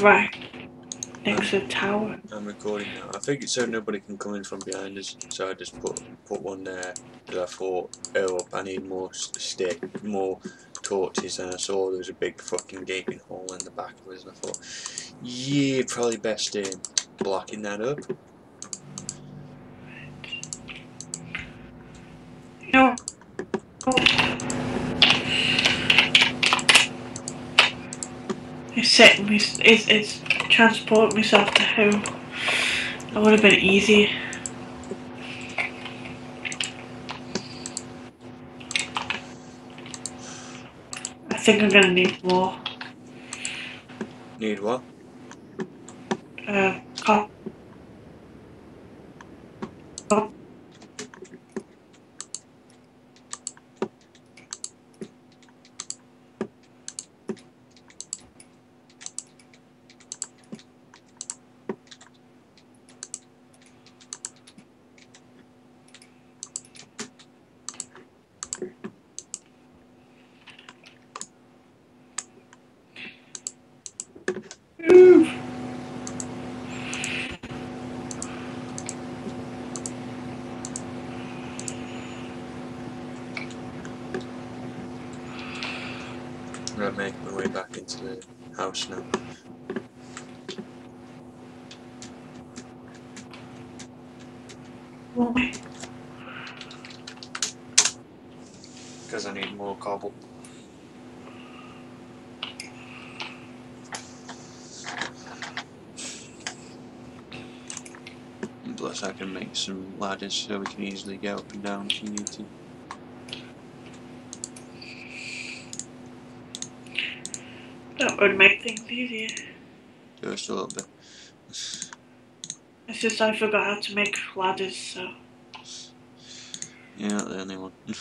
right next to the tower. I'm recording now. I think it's so nobody can come in from behind us, so I just put put one there because I thought, oh, I need more stick, more torches, and I saw there was a big fucking gaping hole in the back of us, and I thought, yeah, probably best in blocking that up. No. Setting me. It's, it's transport myself to home. That would have been easy. I think I'm gonna need more. Need what? Uh, co- co- I'm making my way back into the house now. Because I need more cobble. Plus I can make some ladders so we can easily get up and down if you need to. That would make things easier. Just a little bit. It's just I forgot how to make ladders, so. You're not the only one.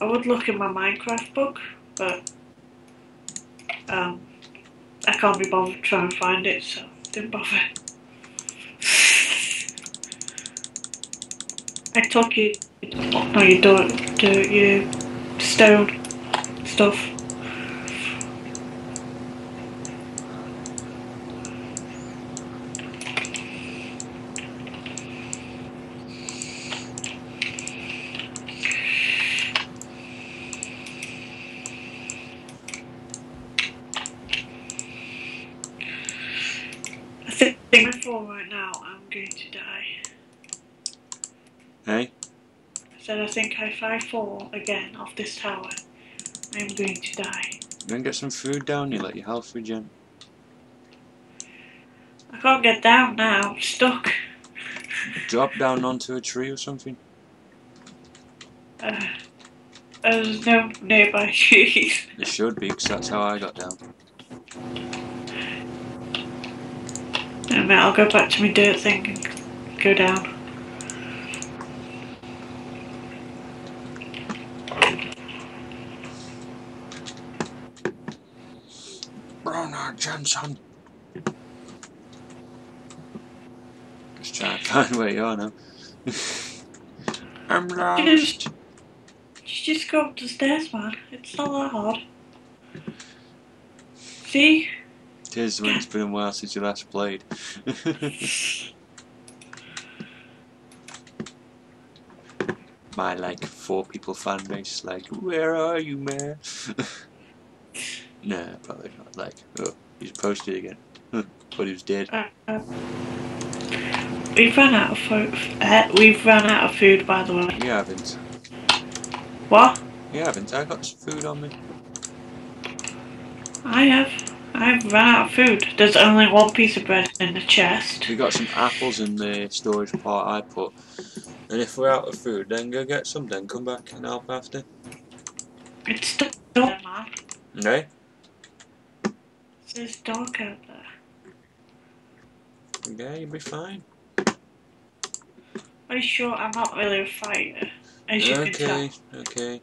I would look in my Minecraft book, but um, I can't be bothered trying to find it, so didn't bother. I took you. No, you don't do you stone stuff. I think right now I'm going to die. Hey? I said I think if I fall again off this tower, I'm going to die. Go and get some food down you, let your health regen. I can't get down now. I'm stuck. Drop down onto a tree or something. Uh, there's no nearby trees. It should be, because that's how I got down. No, mate, I'll go back to my dirt thing and go down. Johnson. Just trying to find where you are now. I'm lost. Just, just go up the stairs, man. It's not that hard. See? It is when it's been a while since you last played. My like four people fan base like, where are you, man? nah, probably not. Like, oh, he's posted again. but he was dead. Uh, uh, we've run out of food. Uh, we've run out of food, by the way. You haven't. What? You haven't. I got some food on me. I have. I've run out of food. There's only one piece of bread in the chest. We got some apples in the storage part I put. And if we're out of food, then go get some, then come back and help after. It's dark, man. Okay? It's dark out there. Yeah, you'll be fine. Are you sure I'm not really a fighter? As you can Okay, tell. okay.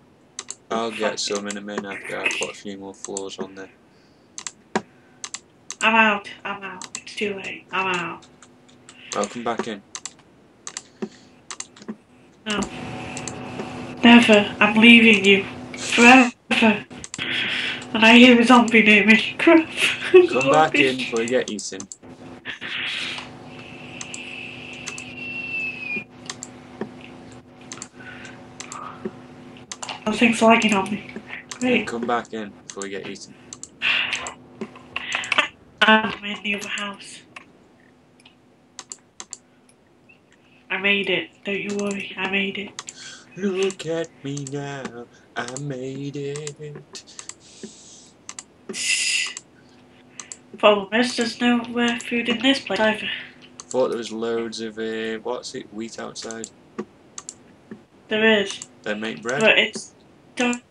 I'll get some in a minute after I put a few more floors on there. I'm out. I'm out. It's too late. I'm out. I'll come back in. No. Never. I'm leaving you. Forever. And I hear a zombie near me. Crap. Come back in before you get eaten. Nothing's lagging on me. Wait, Come back in before you get eaten. I'm in the other house. I made it. Don't you worry. I made it. Look at me now, I made it. The problem is, there's no uh, food in this place either. Thought there was loads of uh, what's it, wheat outside. There is, They make bread. but it's done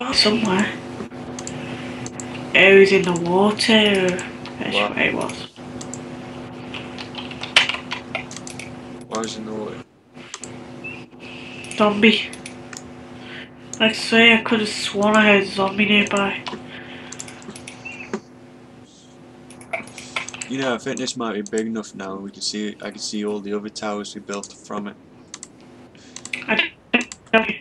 oh, somewhere. It was in the water. That's What? where it was. Why was in the water? Zombie. I say, I could have sworn I heard a zombie nearby. You know, I think this might be big enough now. We can see. I can see all the other towers we built from it. I don't?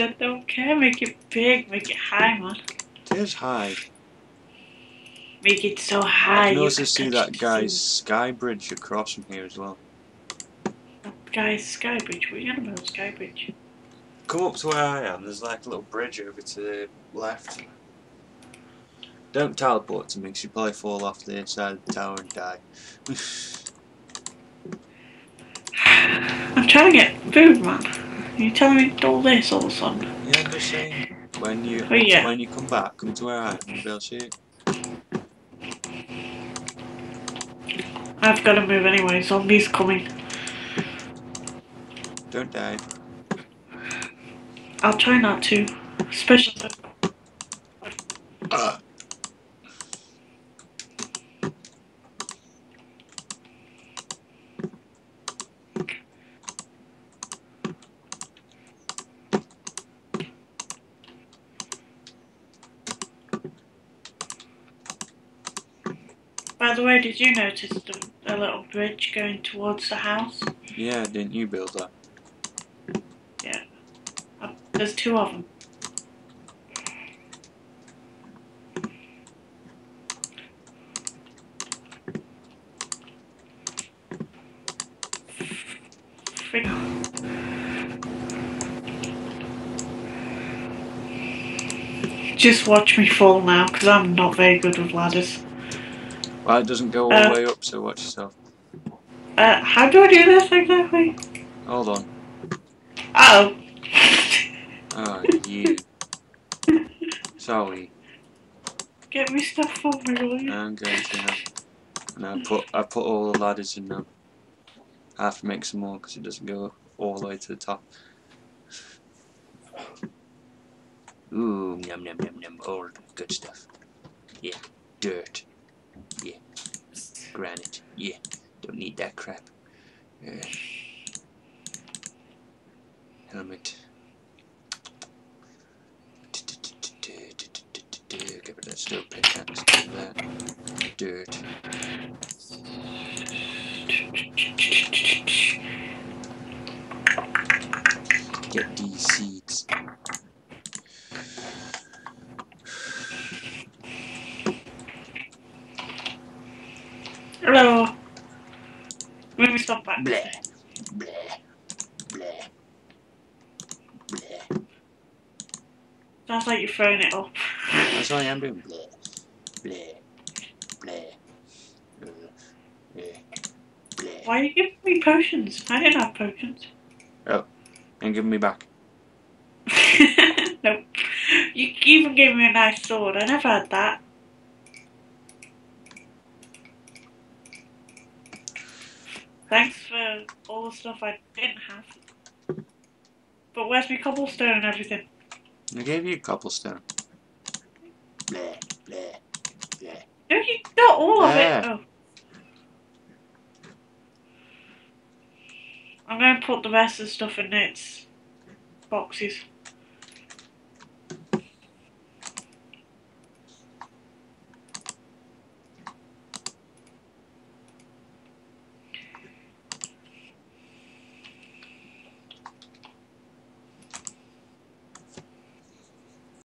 I said don't care, make it big, make it high, man. It is high. Make it so I high. can you also can see that the guy's sky bridge across from here as well. sea. Guy's Skybridge. What are you on about, Skybridge? Come up to where I am. There's like a little bridge over to the left. Don't teleport to me, 'cause you probably fall off the side of the tower and die. I'm trying to get food, man. You telling me all this all of a sudden? yeah, I'm just saying. When you Oh, yeah. when you come back, come to where I am. Able to see it. I've got to move anyway. Zombies coming. Don't die. I'll try not to. Especially. Ah. By the way, did you notice the, a little bridge going towards the house? Yeah, didn't you build that? Uh, there's two of them. Just watch me fall now, because I'm not very good with ladders. Well, it doesn't go all Uh, the way up, so watch yourself. Uh, how do I do this exactly? Hold on. Oh. Oh, you. Sorry. Get me stuff for me, will you? I'm going to now. And I put I put all the ladders in now. I have to make some more because it doesn't go all the way to the top. Ooh, yum yum yum yum, all good stuff. Yeah, dirt. Granite. Yeah, don't need that crap. Uh, helmet. Get rid of that pickaxe. That. Dirt. Get these Hello. Let me stop back. Bleh. Bleh. Bleh. Bleh. Sounds like you're throwing it up. That's all I am doing. Bleh. Bleh. Bleh. Uh. Bleh. Why are you giving me potions? I didn't have potions. Oh. And give me back. nope. You even gave me a nice sword. I never had that. Thanks for all the stuff I didn't have. But where's my cobblestone and everything? I gave you a cobblestone. Bleh. Bleh. Bleh. No, you got all of it. Oh. I'm going to put the rest of the stuff in its boxes.